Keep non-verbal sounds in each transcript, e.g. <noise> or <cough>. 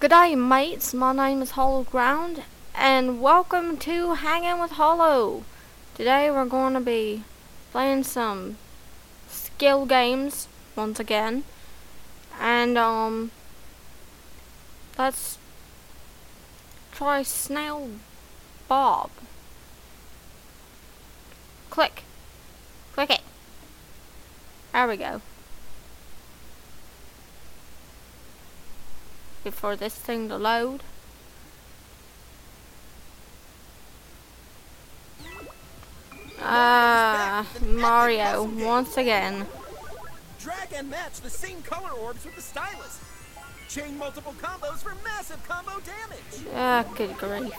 G'day mates, my name is Hollow Ground, and welcome to Hanging with Hollow. Today we're going to be playing some skill games once again, and um, let's try Snail Bob. Click. Click it. There we go. Before this thing to load. Ah, Mario, once again. Drag and match the same color orbs with the stylus. Chain multiple combos for massive combo damage. Ah, good grief.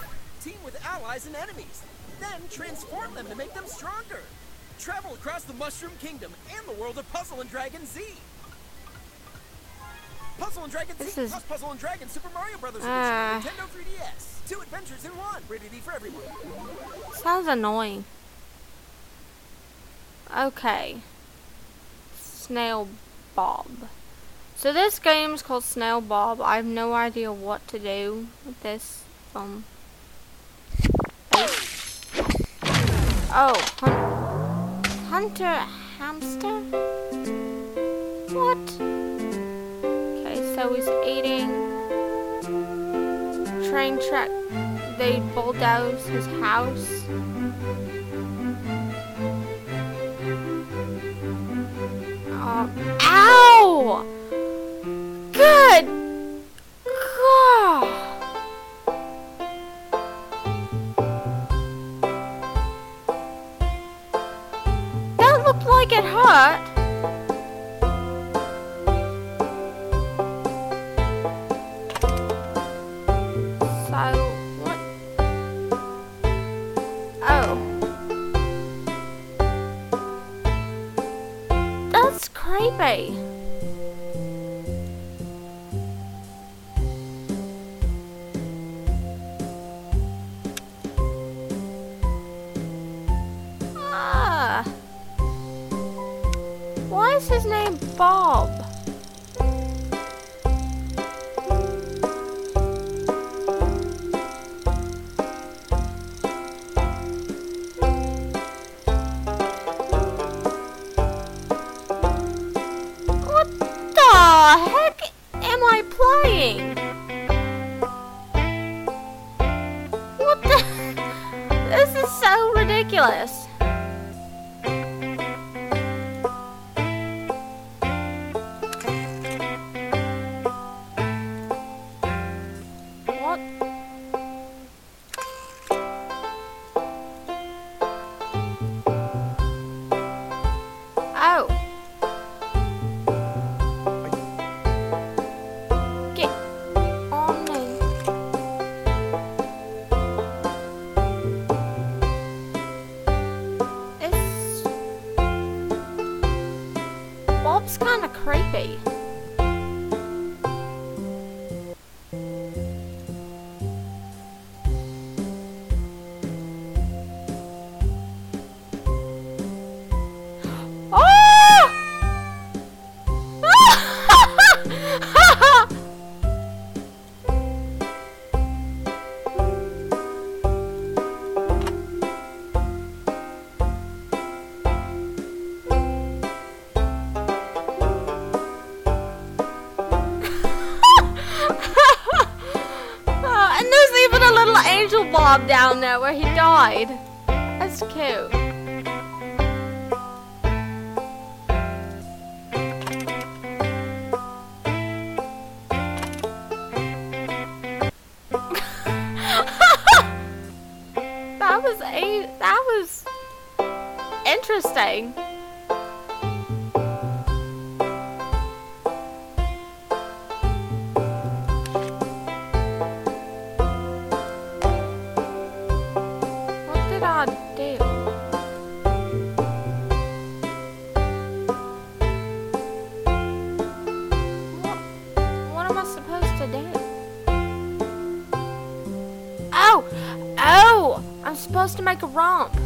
Team with allies and enemies. Then transform them to make them stronger. Travel across the Mushroom Kingdom and the world of Puzzle and Dragon Z. Puzzle and Dragon This Z is- plus Puzzle and Dragon Super Mario Brothers. Edition Nintendo 3DS. Two adventures in one. Rated E for everyone. Sounds annoying. Okay. Snail Bob. So this game is called Snail Bob. I have no idea what to do with this. Um. Oh, hun- Hunter Hamster? He's eating train track. They bulldoze his house. Um, ow! Good God! That looked like it hurt. Heck am I playing? What the? <laughs> This is so ridiculous. Down there where he died. That's cute. Supposed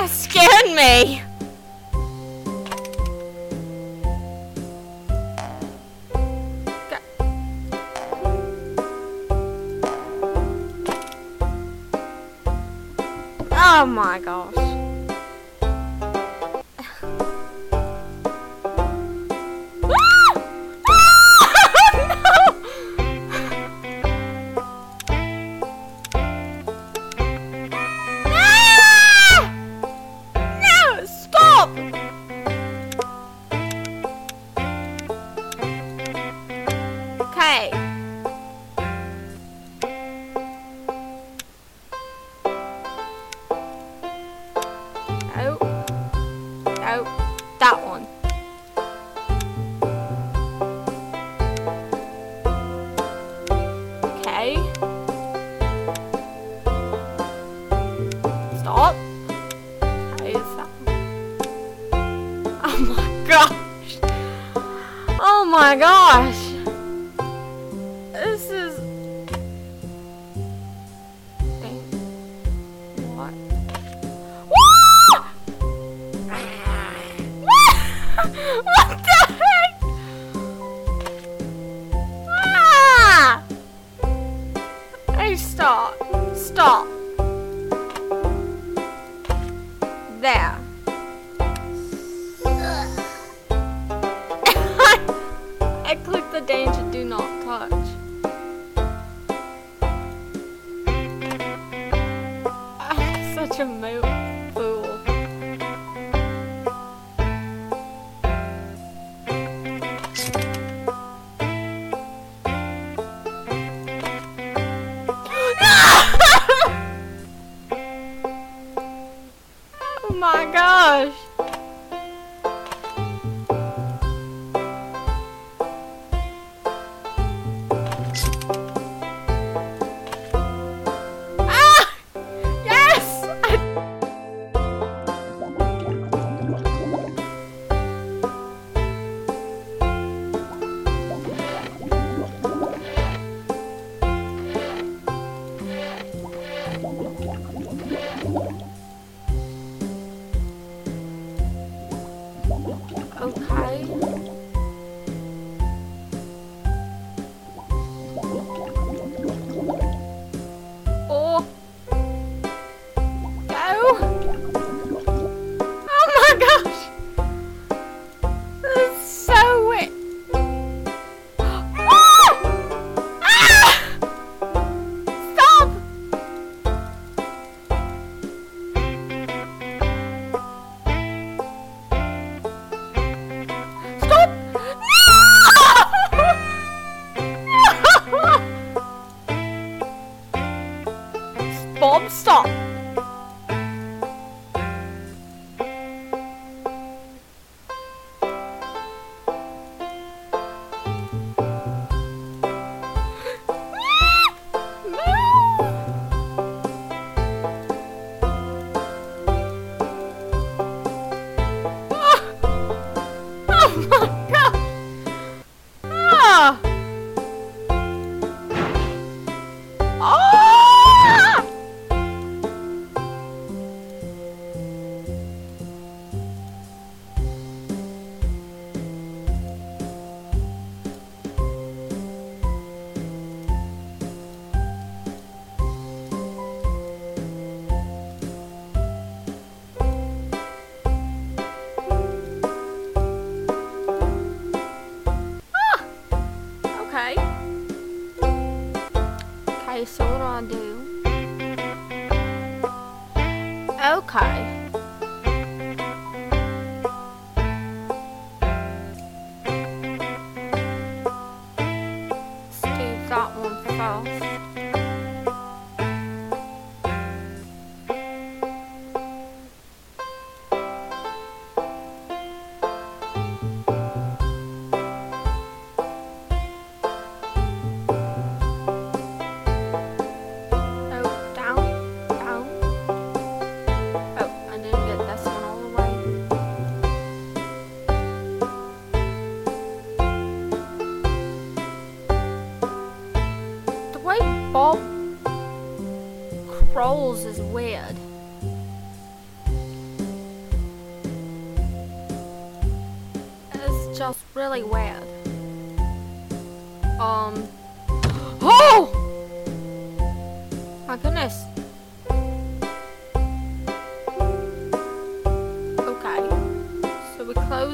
That scared me. Oh my gosh.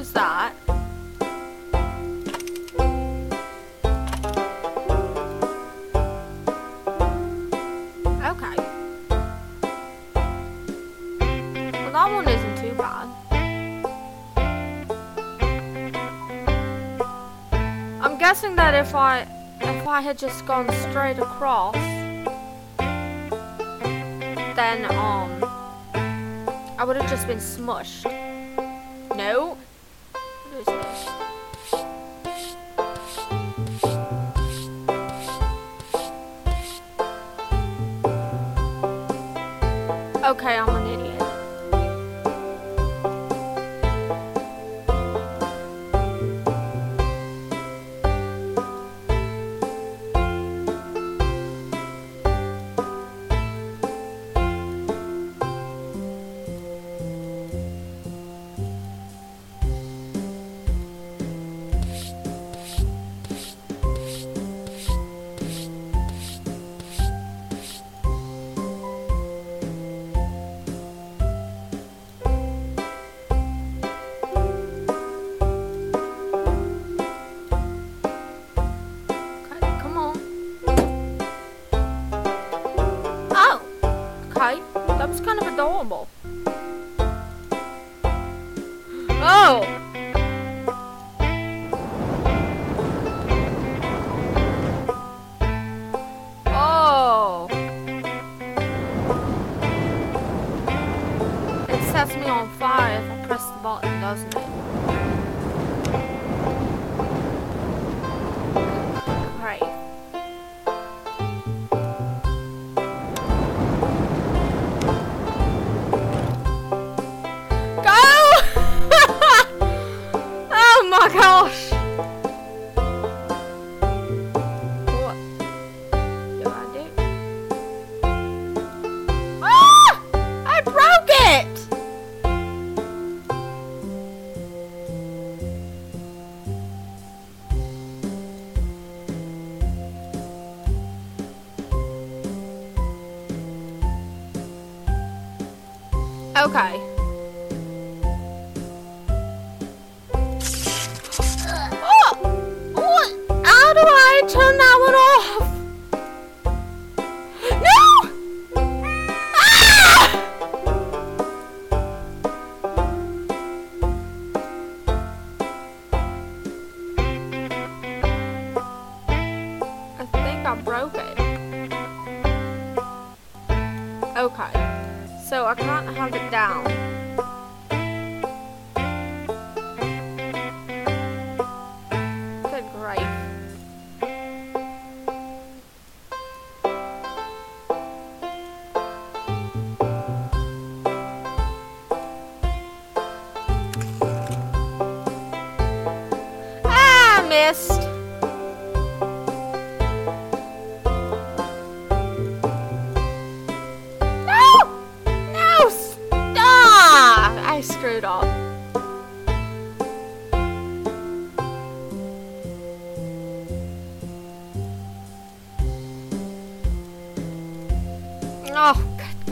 was that? Okay. Well, that one isn't too bad. I'm guessing that if I if I had just gone straight across, then um I would have just been smushed.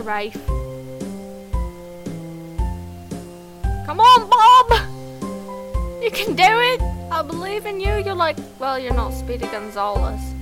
Rafe. Come on, Bob! You can do it! I believe in you. You're like, well, you're not Speedy Gonzalez.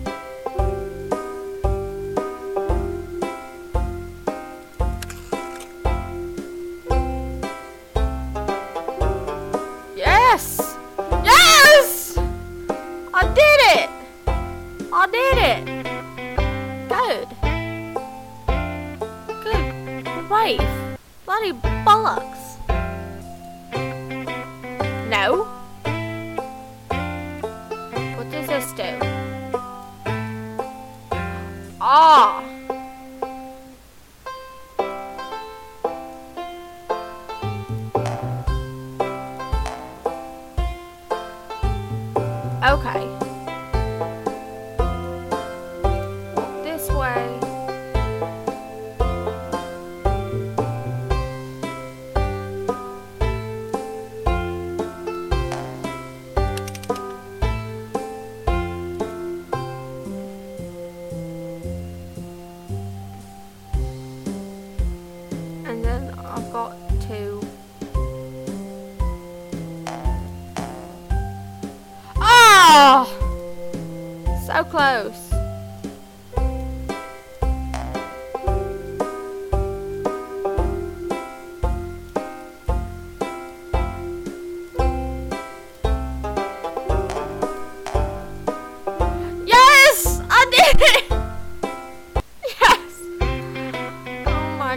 Okay.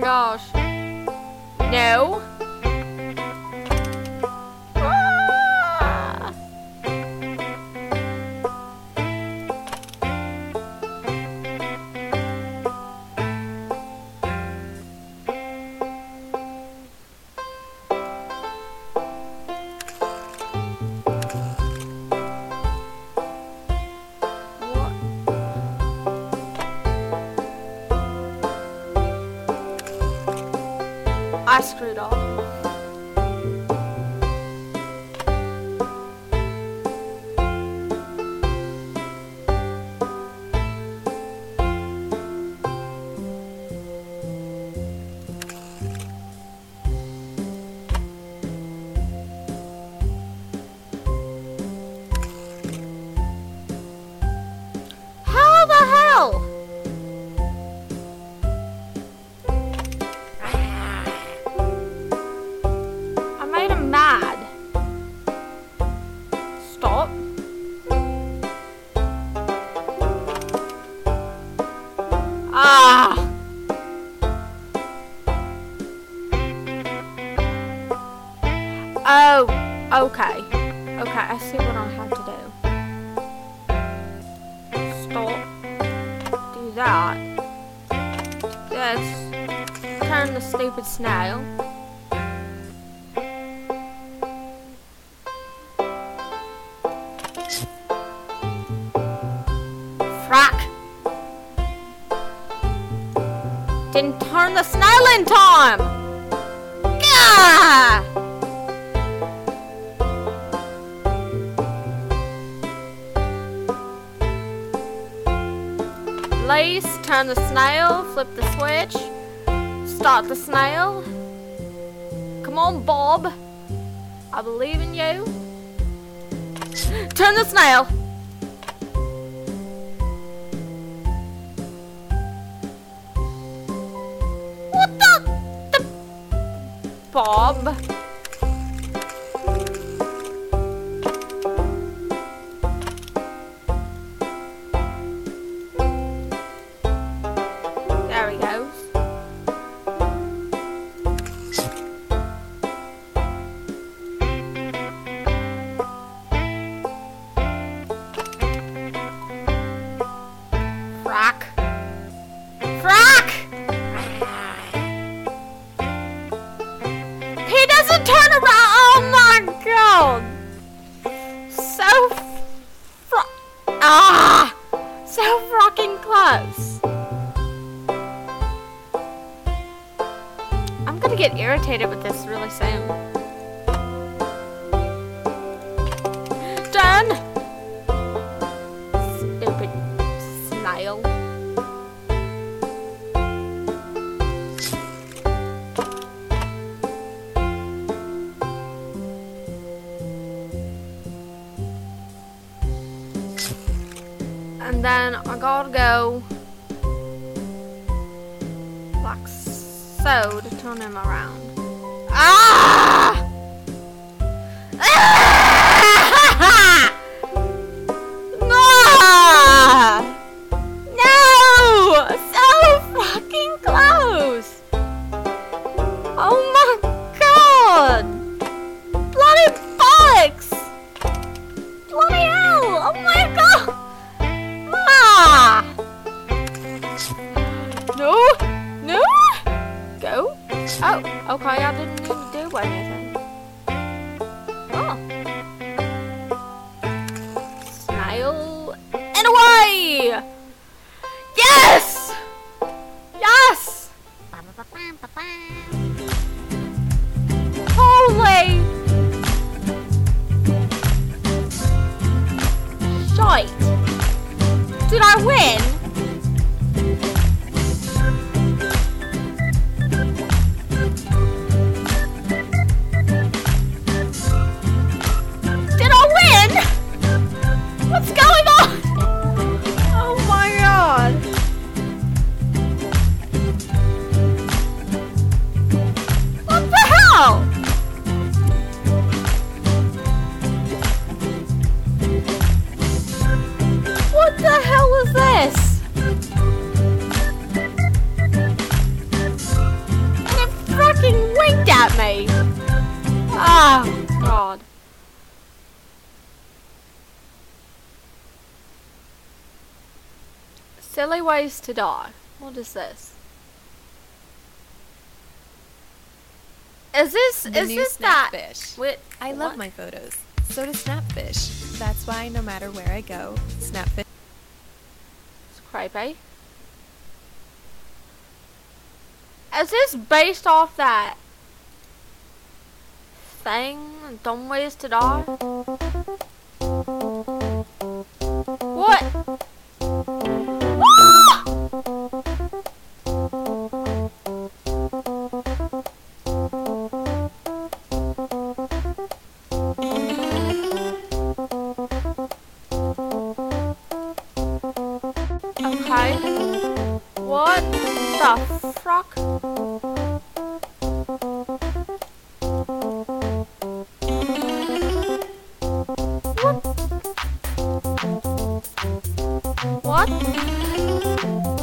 gosh. No. Didn't turn the snail in time! Gah! Lace, turn the snail, flip the switch, start the snail. Come on, Bob. I believe in you. Turn the snail! Bob. all go like so to turn him around. Ah! ah! win! Ways to die. What is this? Is this The is this that? Snapfish. Wait, I love what? my photos. So does Snapfish. That's why no matter where I go, Snapfish. It's creepy. Is this based off that thing? Dumb ways to die? mat.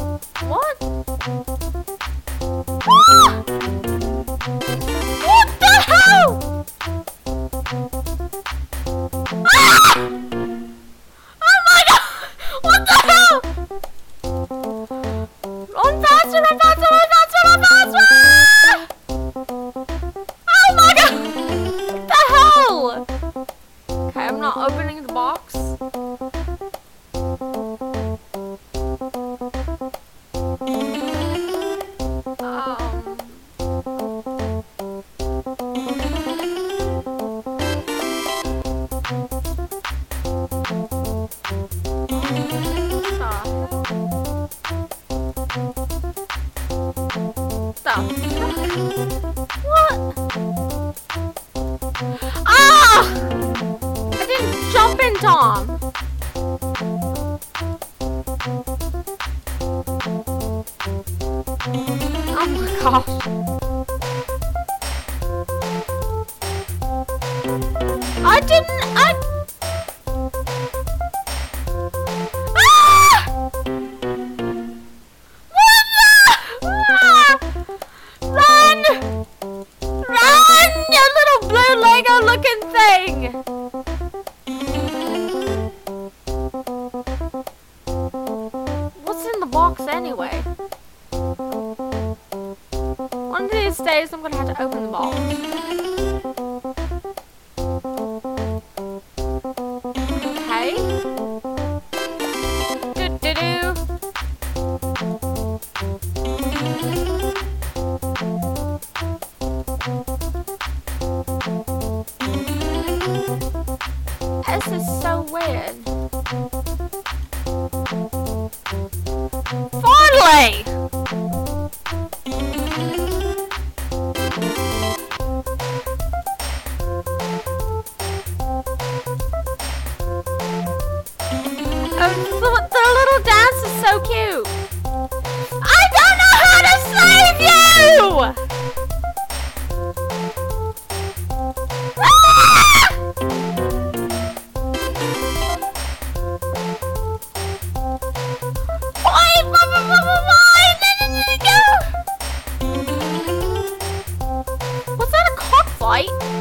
Didn't jump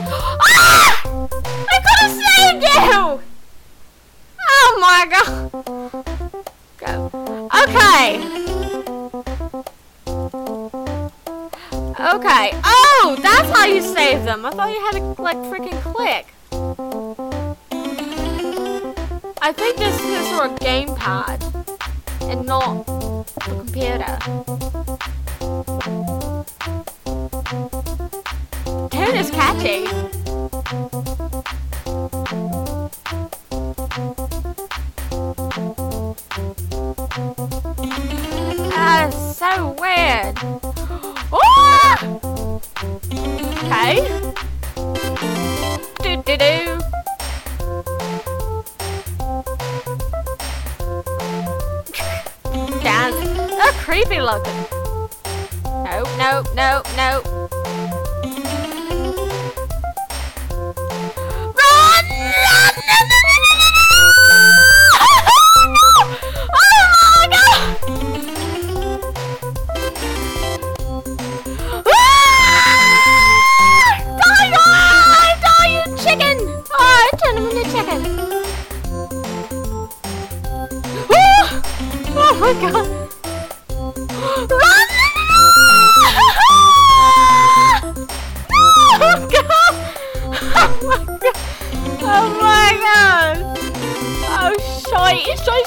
Ah! I could have saved you! Oh my god! Go. Okay. Okay. Oh, that's how you save them. I thought you had to like freaking click. I think this is for a gamepad and not a computer. Is catchy. Is so weird. <gasps> Ah! Okay. Do do do. Dance. They're creepy looking. Nope, nope, nope, nope. Ah! Oh my god! Run! Oh god! Oh my god! Oh! Shite! Shite!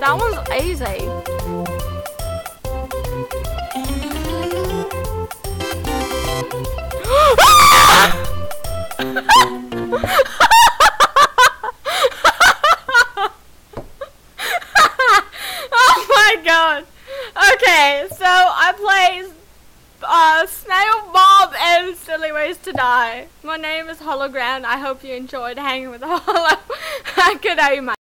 That one's easy. <laughs> oh my god. Okay, so I play uh, Snail Bob and Silly Ways to Die. My name is Hologram. I hope you enjoyed hanging with Hollow. Good day, mate.